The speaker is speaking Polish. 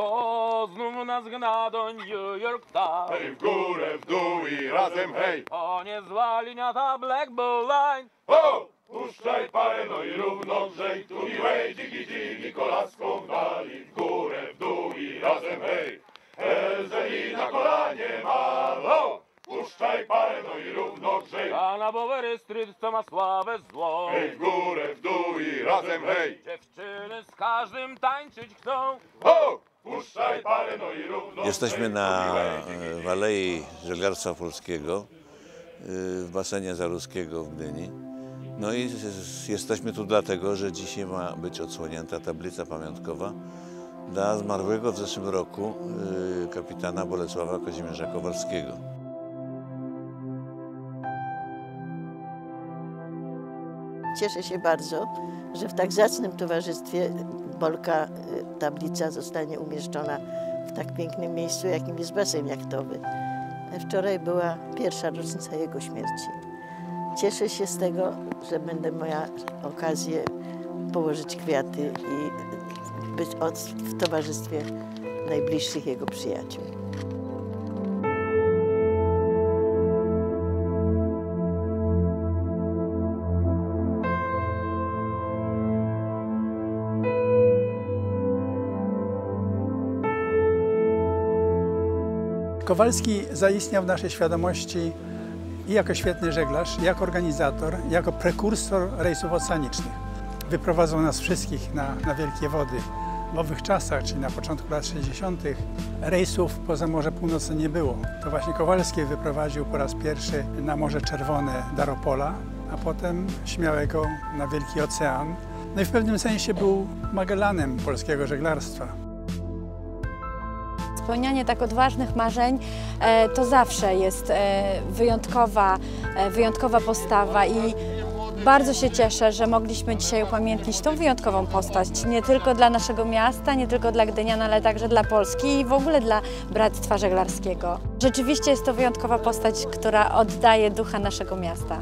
O, znów nas gna do New York Times. Hej w górę, w dół i razem hej! O, nie zła linia ta Black Bull Line. Ho! Puszczaj parę, no i równo grzej, tu mi łej, dziki, dziki, kolaską dali, w górę, w dół i razem hej! Jeżeli na kolanie ma, ho! Puszczaj parę, no i równo grzej, A na Bowery Street, co ma sławę złą. hej w górę, w dół i razem hej! Dziewczyny z każdym tańczyć chcą. Ho! Puszczaj parę, no i równo Jesteśmy na e, w Alei Żeglarstwa Polskiego y, w basenie Zaruskiego w Gdyni. No i jesteśmy tu dlatego, że dzisiaj ma być odsłonięta tablica pamiątkowa dla zmarłego w zeszłym roku y, kapitana Bolesława Kazimierza Kowalskiego. Cieszę się bardzo, że w tak zacnym towarzystwie Bolka y, tablica zostanie umieszczona w tak pięknym miejscu, jakim jest basen jachtowy. Wczoraj była pierwsza rocznica jego śmierci. Cieszę się z tego, że będę miała okazję położyć kwiaty i być w towarzystwie najbliższych jego przyjaciół. Kowalski zaistniał w naszej świadomości i jako świetny żeglarz, jako organizator, jako prekursor rejsów oceanicznych. Wyprowadzał nas wszystkich na, na wielkie wody. W owych czasach, czyli na początku lat 60., rejsów poza Morze Północne nie było. To właśnie Kowalski wyprowadził po raz pierwszy na Morze Czerwone Daropola, a potem Śmiałego na Wielki Ocean. No i w pewnym sensie był Magellanem polskiego żeglarstwa. Spełnianie tak odważnych marzeń e, to zawsze jest e, wyjątkowa, e, wyjątkowa postawa i bardzo się cieszę, że mogliśmy dzisiaj upamiętnić tą wyjątkową postać, nie tylko dla naszego miasta, nie tylko dla Gdynian, ale także dla Polski i w ogóle dla Bractwa Żeglarskiego. Rzeczywiście jest to wyjątkowa postać, która oddaje ducha naszego miasta.